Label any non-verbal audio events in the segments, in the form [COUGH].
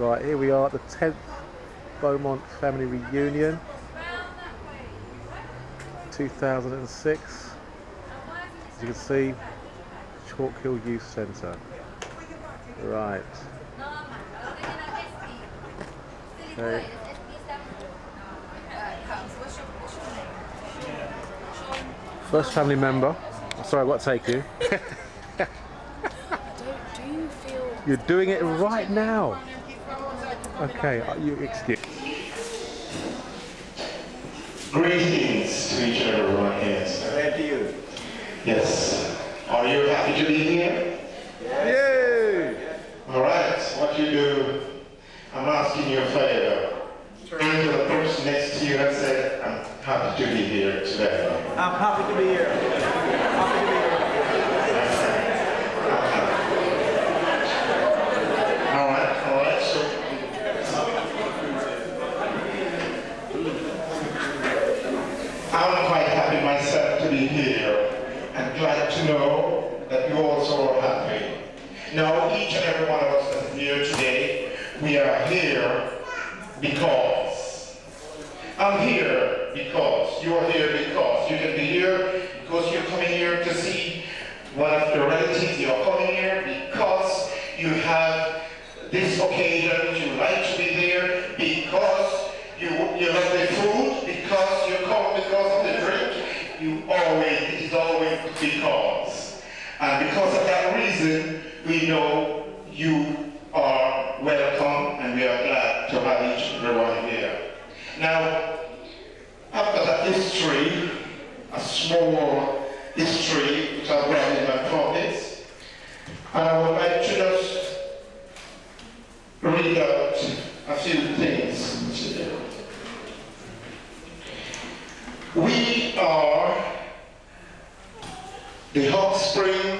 Right, here we are at the 10th Beaumont Family Reunion 2006. As you can see, Chalk Hill Youth Centre. Right. Okay. First family member. Sorry, what take you? [LAUGHS] Do, do you feel You're doing it right now. Okay, uh, you excuse. Greetings to each and everyone here. And to you. Yes. Are you happy to be here? Yes. Yay! All right. What you do, I'm asking you a favor. Turn to the person next to you and say, I'm happy to be here today. I'm happy to be here. Happy to be here. All right. All right. So, I'm quite happy myself to be here and glad to know that you also are happy. Now, each and every one of us that is here today, we are here because. I'm here because. You are here because. You can be here because you're coming here to see one of your relatives. You're coming here because you have this occasion. You like to be there because you, you love the food, because you come because of the drink. You always, it is always because. And because of that reason, we know you are welcome and we are glad to have each and every one here. Now, I've got a history, a small history, which I've got in my pockets. And I would like to just read out a few things. We are the offspring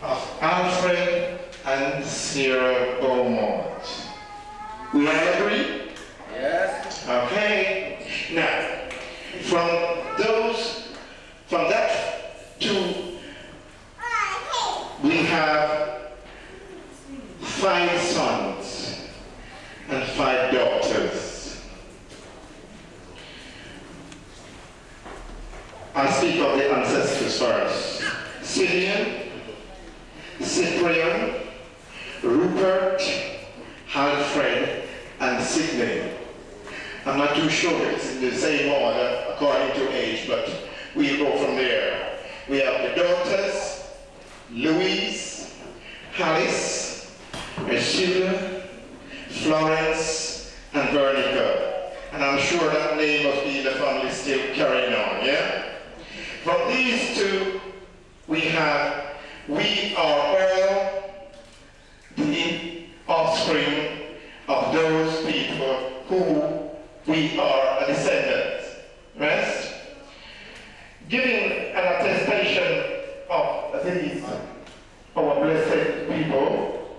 of Alfred and Sarah Beaumont. We all agree? Yes. Okay. Now, from those, from that to, we have five sons and five daughters. I speak of the ancestors first. Simeon, Cyprian, Rupert, Alfred, and Sidney. I'm not too sure it's in the same order according to age, but we'll go from there. We have the daughters, Louise, Alice, Sheila, Florence, and Veronica. And I'm sure that name must be in the family still carrying on, yeah? From these two, we have, we are all the offspring of those people who we are a descendant. Rest. Giving an attestation of these, our blessed people,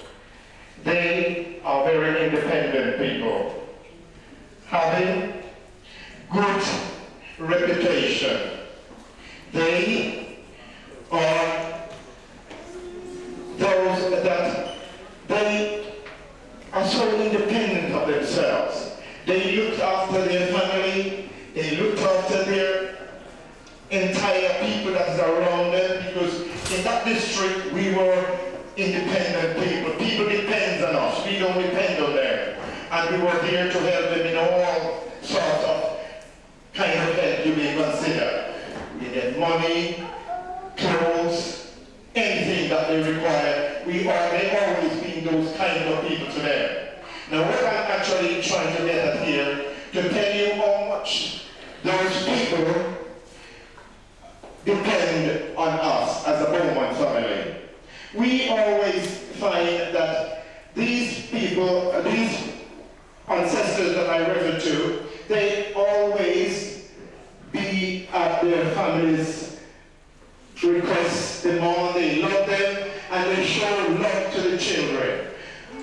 they are very independent people, having good reputation. They are those that they are so independent of themselves. They looked after their family, they looked after their entire people that is around them because district we were independent people. People depend on us, we don't depend on them. And we were there to help them in all sorts of kind of help you may consider. We need money, clothes, anything that they require. We are, they always been those kind of people to them. Now what I'm actually trying to get at here, to tell you how much those people depend on us as a Beaumont family. We always find that these people, uh, these ancestors that I refer to, they always be at their families' request, demand, they love them, and they show love to the children.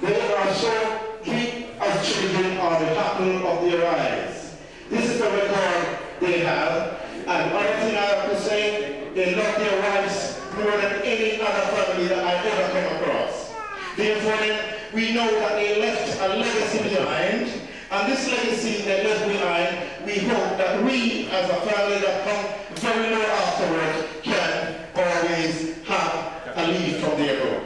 They are so, we as children are the apple of their eyes. This is the record they have, and one thing I have to say, they love their wives more than any other family that I've ever come across. Therefore, we know that they left a legacy behind. And this legacy they left behind, we hope that we, as a family that come very low afterwards, can always have a leaf from their book.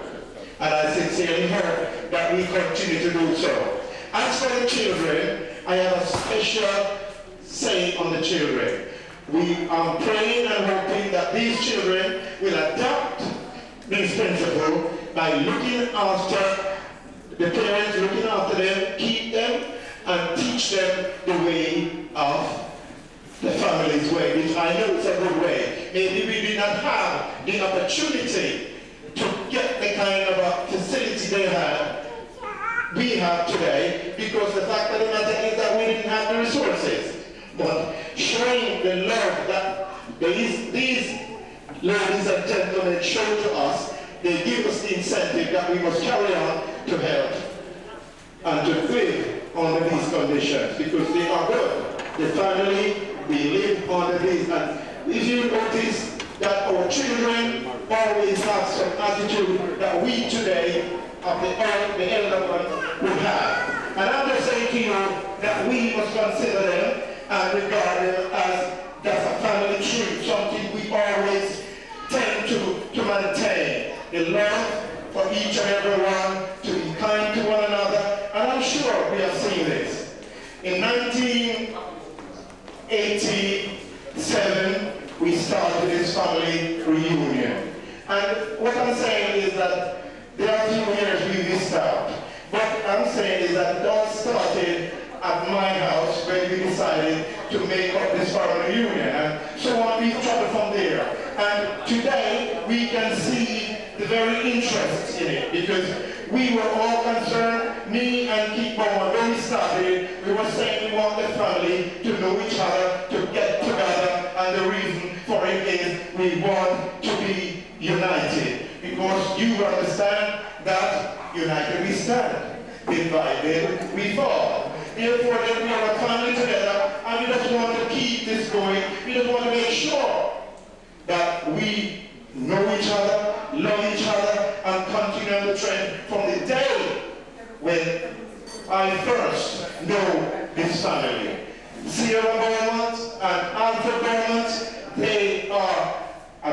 And I sincerely hope that we continue to do so. As for the children, I have a special say on the children. We are praying and hoping that these children will adopt these principles by looking after the parents, looking after them, keep them, and teach them the way of the family's way, which I know is a good way. Maybe we did not have the opportunity to get the kind of a facility they had, we have today, because the fact of the matter is that we didn't have the resources. But showing the love that these, these ladies and gentlemen show to us, they give us the incentive that we must carry on to help and to live under these conditions because they are good. The family, we live under these. And if you notice that our children always have some attitude that we today, of the, the elder one, would have. And I'm just saying to you that we must consider them and regard them as that's a family trait, something we always tend to, to maintain. The love for each and every one, to be kind to one another, and I'm sure we have seen this. In 1987, we started this family reunion. And what I'm saying is that there are few years we missed out. What I'm saying is that it all started at my house when we decided to make up this family reunion. And so on, we traveled from there. And today, we can see the very interest in it because we were all concerned, me and Keith Beaumont, when we started, we were saying we want the family to know each other, to get together, and the reason for it is we want to be united. Because you understand that united we stand, divided we fall. Therefore, that we are a family together, and we just want to keep this going. We just want to make sure that we know each other, love each other, and continue on the trend from the day when I first know this family. Sarah Beaumont and Alfred Beaumont, they are a,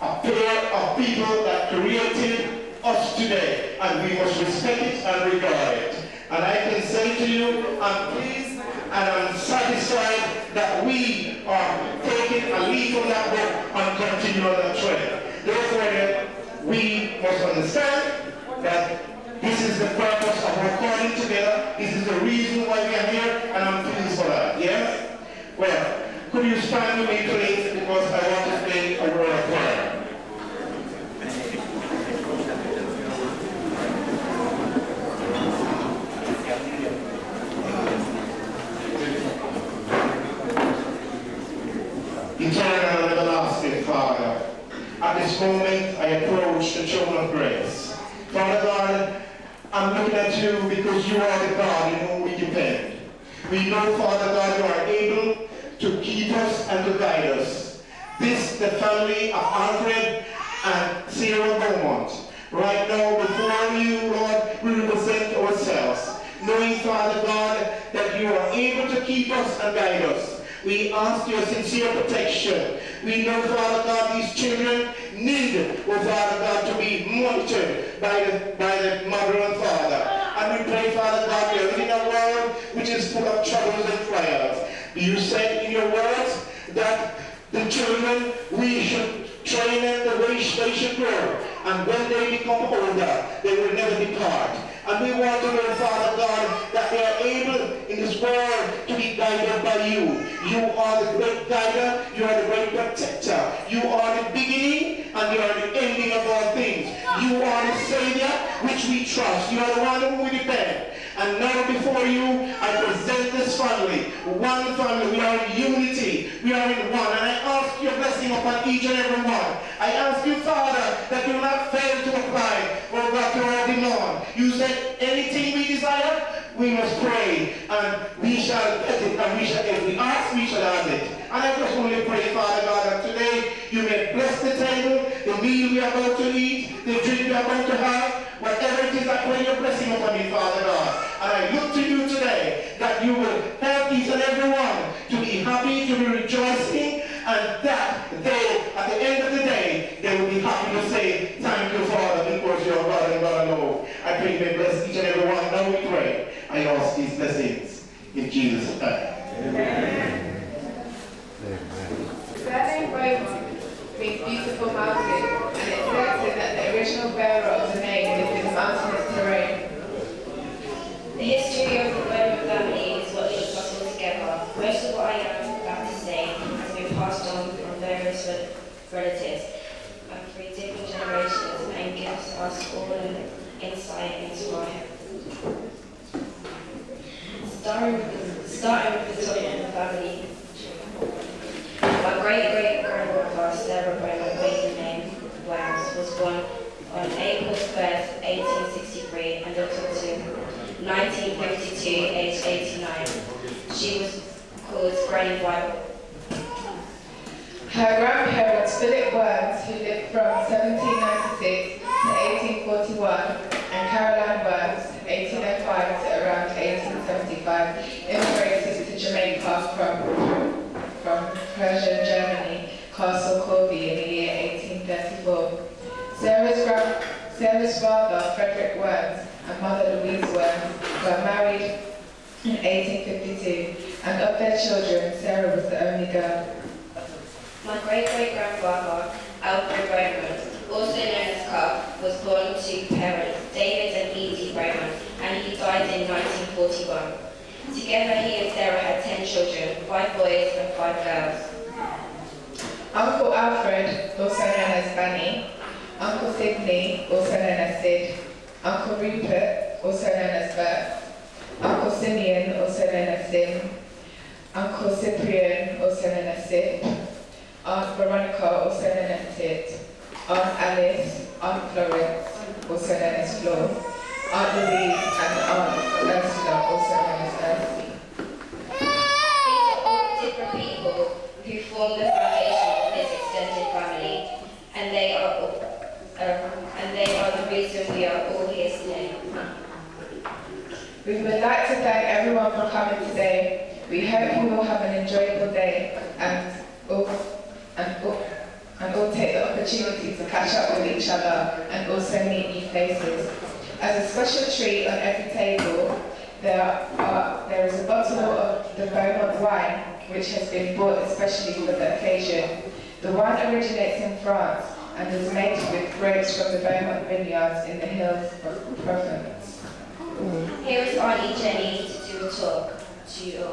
a pair of people that created us today, and we must respect it and regard it. And I can say to you, I'm pleased and I'm satisfied that we are taking a lead from that book and continue on that trend. Therefore, we must understand that this is the purpose of our calling together. This is the reason why we are here, and I'm pleased for that. Yes? Well, could you stand with me, please, because I want to say a word of prayer. Eternal and everlasting Father, at this moment I approach the throne of grace. Father God, I'm looking at you because you are the God in whom we depend. We know, Father God, you are able to keep us and to guide us. This, the family of Alfred and Sarah Beaumont. Right now, before you, Lord, we represent ourselves, knowing, Father God, that you are able to keep us and guide us. We ask your sincere protection. We know, Father God, these children need, oh Father God, monitored by the, by the mother and father. And we pray, Father God, we are living in a world which is full of troubles and trials. You said in your words that the children, we should train them the way they should grow. And when they become older, they will never depart. And we want to know, Father God, that they are able in this world to be guided by you. You are the great guider. You are the great protector. You are the beginning and you are the ending of all things. You are the Savior which we trust. You are the one whom we depend. And now before you, I present this family. One family. We are in unity. We are in one. And I ask your blessing upon each and every one. I ask you, Father, that you will not fail to apply, oh God, to our demand. You said anything we desire, we must pray and we shall get it and we shall if we ask we shall have it and I just only pray Father God that today you may bless the table the meal we are about to eat the drink we are about to have whatever it is that I pray your blessing upon me, Father God. And I look to you today that you will help each and every one to be happy, to be rejoicing, and that they, at the end of the day, they will be happy to say, thank you, Father, because you're God and God alone. I pray you may bless each and every one. Now we pray. I ask these blessings in Jesus' name. Amen. Amen. Surname Roma means beautiful mountain, and it's certain that the original bearer of the name lived in mountainous terrain. The history of the Roman family is what links us all together. Most of what I am about to say has been passed on from various relatives and different generations and gives us all an insight into our heritage. Starting with, starting with the of family my great great grandmother, Sarah Beaumont, maiden name Worms, was born on April 1st, 1863, and lived until 1952, aged 89. She was called Granny White. Her grandparents, Philip Worms, who lived from 1796 to 1841, and Caroline Worms, 1805 to around 1875, immigrated to Jamaica from, from Prussian Germany, Castle Corby in the year 1834. Sarah's, Sarah's father, Frederick Worms, and mother Louise Worms were married in 1852, and of their children, Sarah was the only girl. My great great grandfather, Alfred Beaumont, also known as Cuff, was born to parents David and Edie Beaumont, and he died in 1941. Together, he and Sarah had 10 children, five boys and five girls. Uncle Alfred, also known as Bunny, Uncle Sidney, also known as Sid, Uncle Rupert, also known as Bert, Uncle Simeon, also known as Sim, Uncle Cyprian, also known as Sip, Aunt Veronica, also known as Tit, Aunt Alice, Aunt Florence, also known as Flo, Aunt Louise, and Aunt Ursula, also known as Ursula. These are all different people who form the foundation of this extended family, and they are all, um, and they are the reason we are all here today. We would like to thank everyone for coming today. We hope you will have an enjoyable day and all, and all, and all take the opportunity to catch up with each other and also meet new faces. As a special treat on every table, there, are, there is a bottle of the Beaumont wine, which has been bought especially for the occasion. The wine originates in France and is made with grapes from the Beaumont vineyards in the hills of Provence. Here is Auntie Jenny to do a talk to you.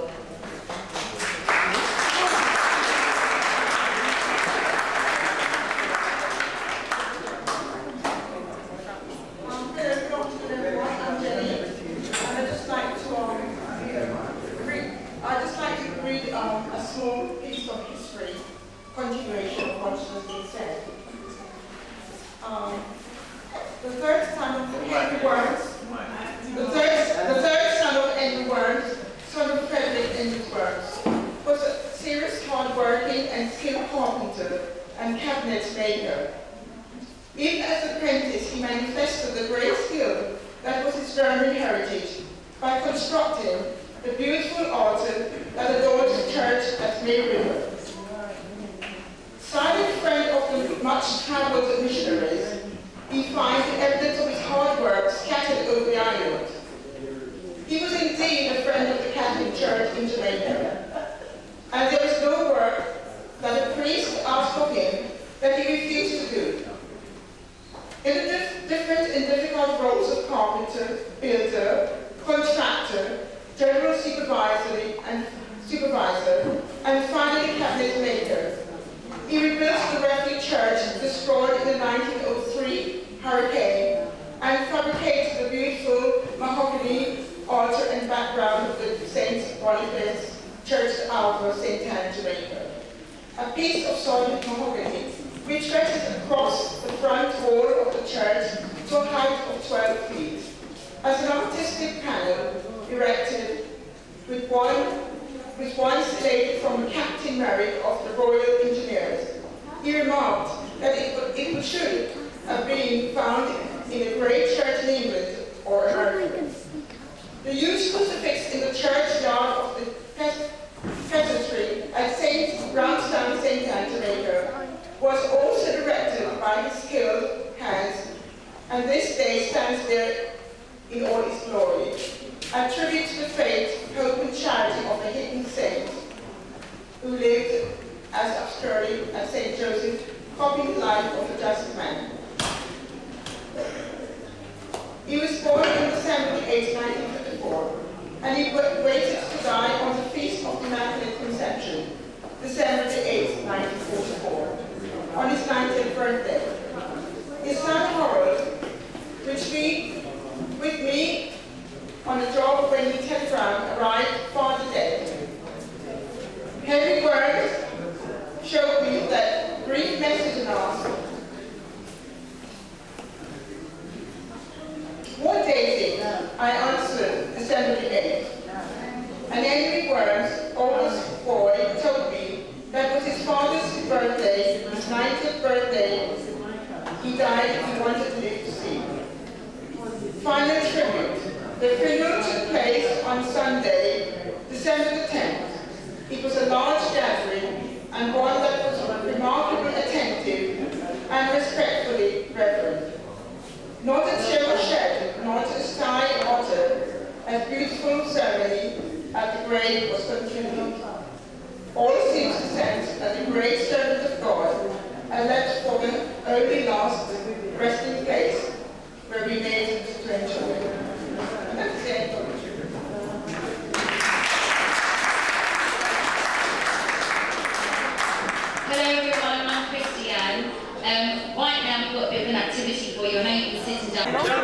Um, good afternoon, everyone. I'm Jenny, and I'd just like to um, read. I'd just like to read um, a small piece of history, continuation of what has been said. Um, the third son of Henry Worms, the third, the third son of Henry Worms, son of Frederick Henry Worms, was a serious, hard-working and skilled carpenter and cabinet maker. Even as an apprentice, he manifested the great skill that was his German heritage by constructing the beautiful altar that adorns the church at May River. Silent friend of the much-traveled missionaries, he finds the evidence of his hard work scattered over the island. He was indeed a friend of the Catholic Church in Jamaica, and there is no work that a priest asked of him that he refused to do. In the dif- different and difficult roles of carpenter, builder, contractor, general supervisory and supervisor, and finally cabinet maker, he rebuilt the refuge church destroyed in the 1903 hurricane and fabricated the beautiful mahogany altar and background of the St. Boniface Church Alpha, St. Anne, Jamaica. A piece of solid mahogany which stretches across the front wall of the church to a height of 12 feet. As an artistic panel erected with one, with one slated from Captain Merrick of the Royal Engineers, he remarked that it, would- it should have been found in a great church in England or American. The huge crucifix in the churchyard of the Peasantry at St. Brownstown, St. Anne, Jamaica, was also erected by his skilled hands, and this day stands there in all its glory, a tribute to the faith, hope, and charity of a hidden saint who lived as obscurely as St. Joseph, copying the life of a just man. He was born on December 8, 1954, and he waited to die on the Feast of the Immaculate Conception, December 8, 1944, on his 90th birthday. His son Harold, which we, with me on a job when he 10 Brown arrived for the day. Heavy words showed me that brief message and asked, What day? I answered, December the 8th. And Henry Worms, oldest boy, told me that was his father's birthday, his 90th birthday. He died, he wanted to see. Final tribute. The funeral took place on Sunday, December the 10th. It was a large gathering and one that was remarkably attentive and respectfully reverent. Not a tear was shed, not a sigh uttered, as beautiful ceremony at the grave was concluded. Nacional.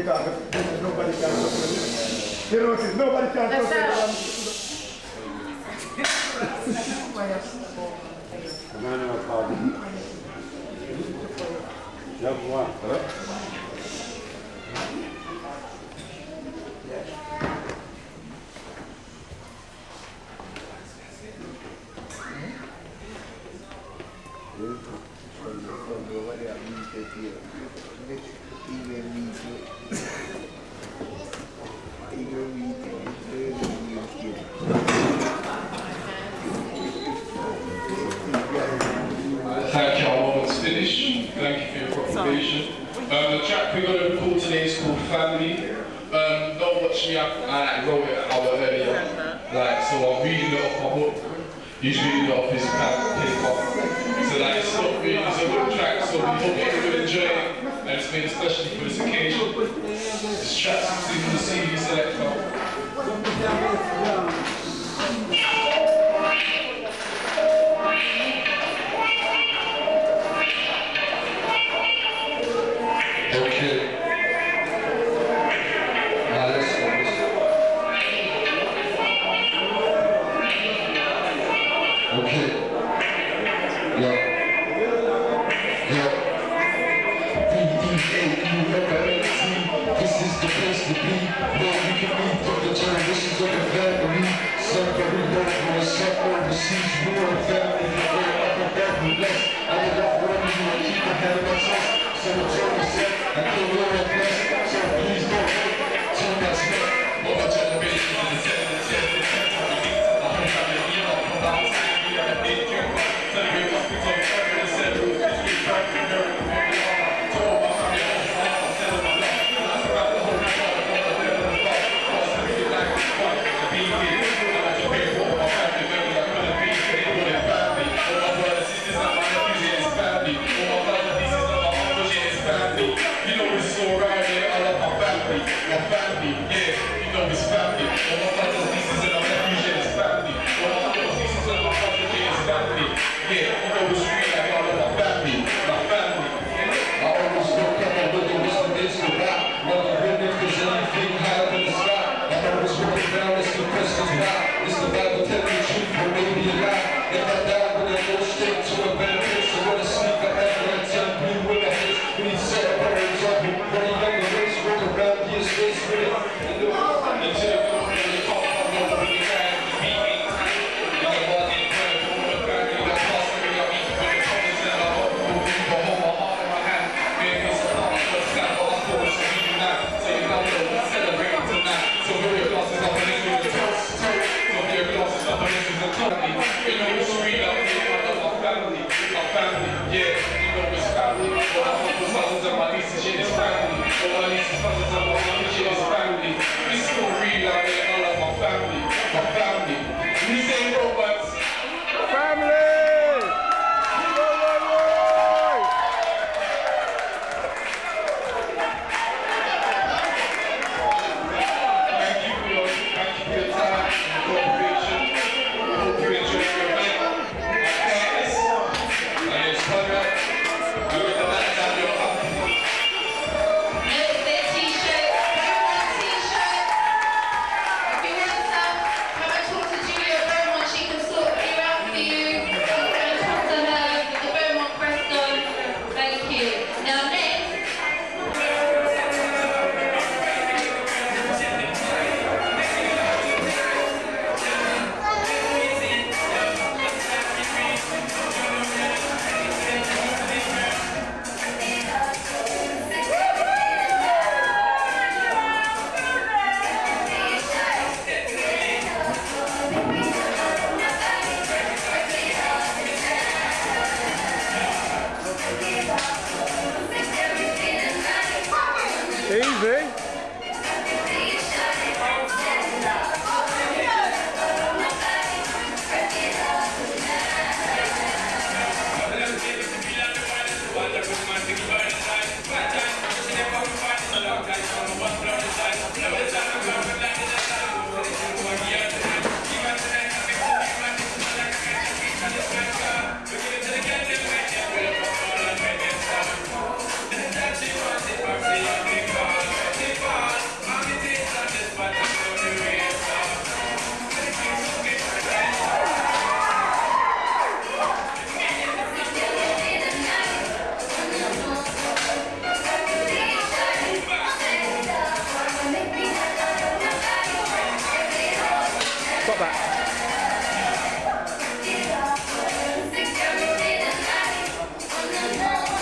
They got. Nobody got her. You know, since nobody can talk to Thank you. me up and like wrote it out earlier. Like so I'm reading it off my book. He's reading it off his pad paper. So like it's not really it's a good track, so we hope you will enjoy it. And it's made especially for this occasion. This track's from the CD selector.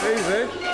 Seis, hein?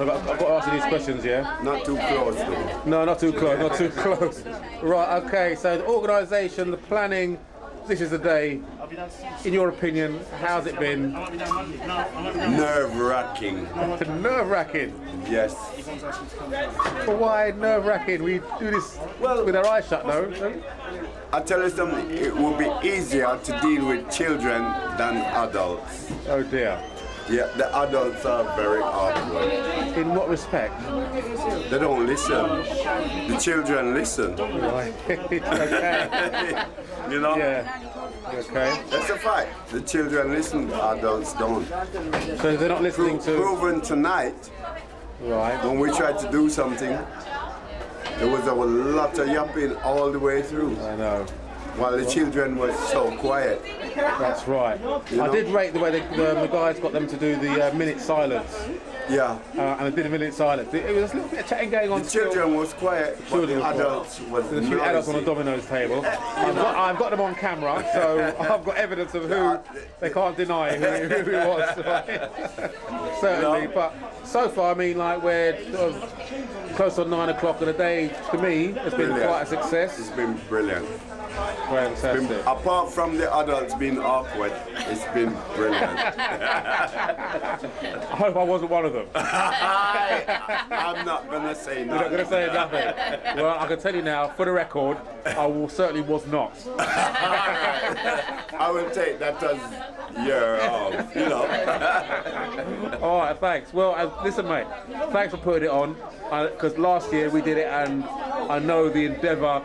I've got, I've got to ask you these questions, yeah? Not too close, though. No, not too close. Not too close. Right. Okay. So the organisation, the planning. This is the day. In your opinion, how's it been? Nerve wracking. nerve wracking. Yes. But why nerve wracking? We do this with our eyes shut, though. I tell you something, it would be easier to deal with children than adults. Oh dear. Yeah, the adults are very awkward. In what respect? They don't listen. The children listen. Right. [LAUGHS] okay. [LAUGHS] you know? Yeah. Okay. That's a fact. The children listen, the adults don't. So they're not listening to. Proven tonight. Right. When we tried to do something, there was a lot of yapping all the way through. I know. While the children were so quiet. That's right. You I did rate the way the, the, the guys got them to do the uh, minute silence. Yeah. Uh, and they did a minute silence. It, it was a little bit of chatting going on. The children was quiet, but Children the adults was There's a few adults on the. Domino's table. I've got, I've got them on camera, so [LAUGHS] I've got evidence of who they can't deny who, who it was. [LAUGHS] right? Certainly, but so far, I mean, like we're sort of close on nine o'clock of the day. To me, it's been Brilliant. quite a success. It's been brilliant. Fantastic. Been- apart from the adults being awkward, it's been brilliant. [LAUGHS] I hope I wasn't one of them. [LAUGHS] I'm not gonna say nothing. You're not going to say nothing. [LAUGHS] Well, I can tell you now, for the record, I will certainly was not. [LAUGHS] I will take that as your, um, you know. All right, thanks. Well, uh, listen, mate. Thanks for putting it on. Because last year we did it, and I know the endeavour,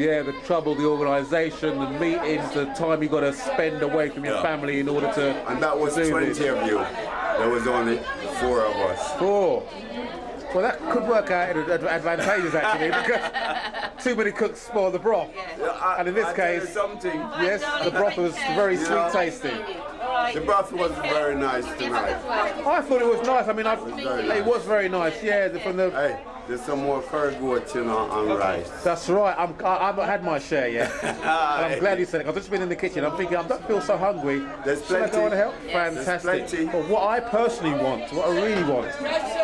yeah, the trouble, the organisation, the meetings, the time you got to spend away from your Yeah. family in order to. And that was do 20 this. of you. There was only four of us. Four. Well, that could work out advantageous actually, because [LAUGHS] too many cooks spoil the broth. And in this I case, something. yes, the broth was very You sweet know, tasting. The broth was very nice tonight. I thought it was nice. I mean, I, it was very nice. Yeah, from the. Hey, there's some more you know, and rice. That's right. I'm, I, I've not had my share yet. [LAUGHS] I'm glad you said it. I've just been in the kitchen. I'm thinking I don't feel so hungry. There's Should I go plenty. and help? There's Fantastic. But what I personally want, what I really want,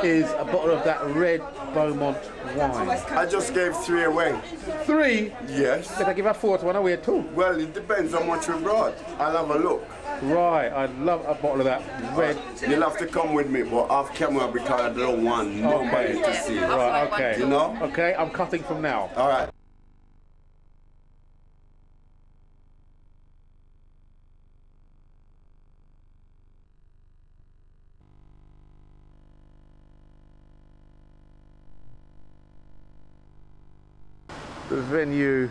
is a bottle of that red Beaumont wine. I just gave three away. Three? Yes. Did I give a fourth one? Had two. Well, it depends how much we brought. I'll have a look. Right. I'd love a bottle of that red. You'll have to come with me, but off camera because I don't want nobody Okay. to see. Right. Okay. You know? Okay. I'm cutting from now. All right. the venue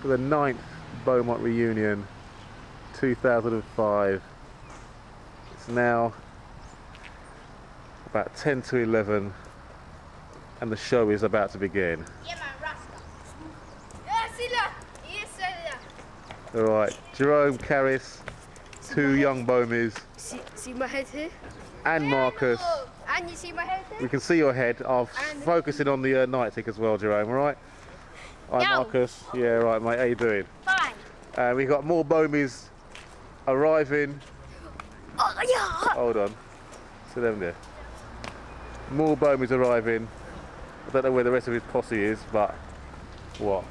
for the ninth Beaumont reunion 2005 it's now about 10 to 11 and the show is about to begin. All right Jerome Carris two young Bomies See, see my head here? and Marcus. And you see my head here? we can see your head. I'm focusing on the uh, night tick as well Jerome all right? Hi. Marcus. Yeah right mate. How you doing. Uh, we've got more Bomies arriving. Oh, yeah. Hold on. See them there. More Bomies arriving. I don't know where the rest of his posse is, but what?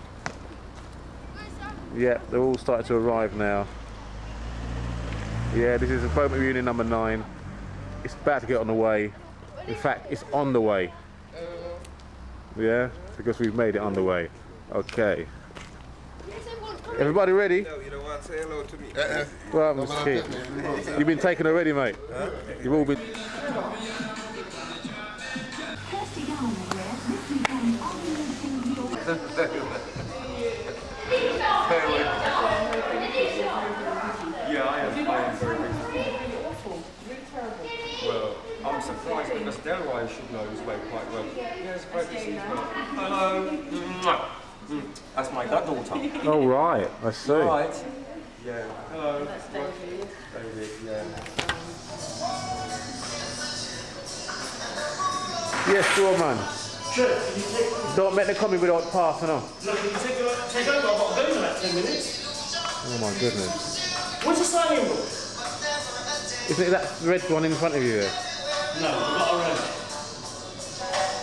Yeah, they're all starting to arrive now. Yeah, this is Beaumont reunion number nine. It's about to get on the way. In fact, it's on the way. Yeah, because we've made it on the way. Okay. Everybody ready? No, you don't want to say hello to me. Uh-uh. Well, I'm just kidding. You've been taken already, mate. You've all been. Yeah, I am. I am very Well, I'm surprised because Delroy should know his way quite well. Yes, great to see. Hello. Mwah. That's my goddaughter. Oh, right. I see. Right. Yeah. Hello. David, yeah. Yes, sure, man. Don't make the comment without passing on. Look, you take, a- take over, I've got to go in about 10 minutes. Oh, my goodness. What's the signing book? Isn't it that red one in front of you there? No, we've got our own.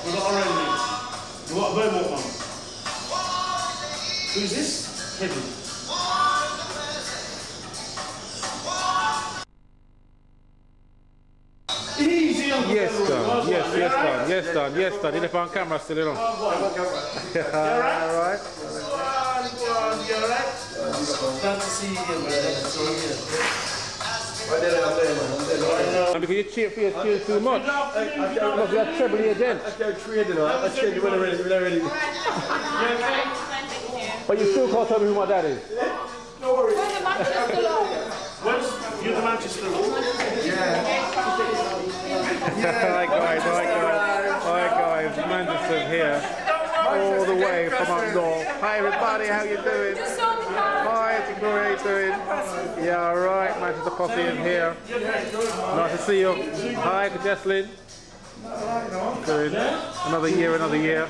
We've got our own mate. We've got a Beaumont one. Who's this? Kevin. Easy, Uncle Yes, done. Well Yes, yes, done. Yes, done. Yes, done. Did it on camera still in on? Boy. [LAUGHS] Yeah, all right. Go on, go on. You all right? Glad to see you, man. Glad to see you. And because you cheer for your cheers too much. Must be a treble here then. Let's go trading, all right? Let's go. You're ready, you're ready. You okay? But you still can't tell me who my dad is. No worries. Where's you're the Manchester Law? hi guys, hi guys, hi guys, Manderson here, all the way from up north. Hi everybody, how you doing? Hi, Victoria, how you doing? Yeah, all right, Manchester Posse in here. Nice to see you. Hi, Jesslyn. Doing another year, another year.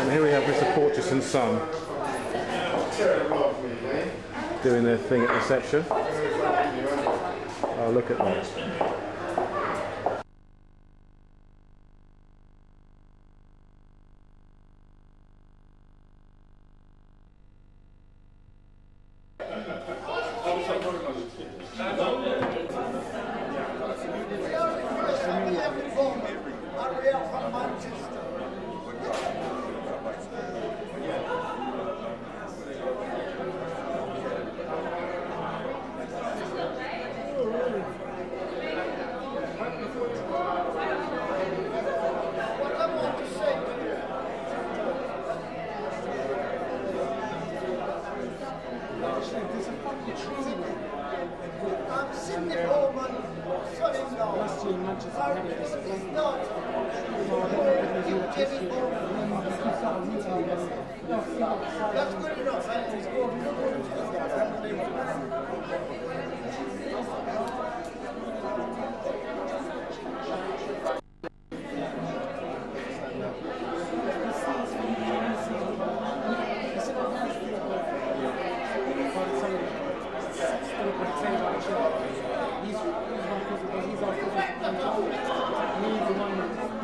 And here we have Mr. Son doing their thing at reception. Oh, look at that.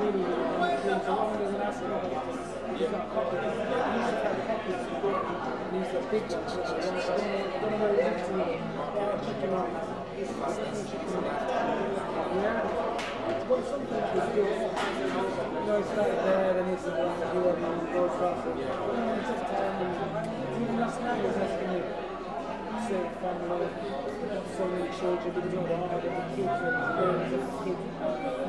So many children because the hard the kids and parents of the kids.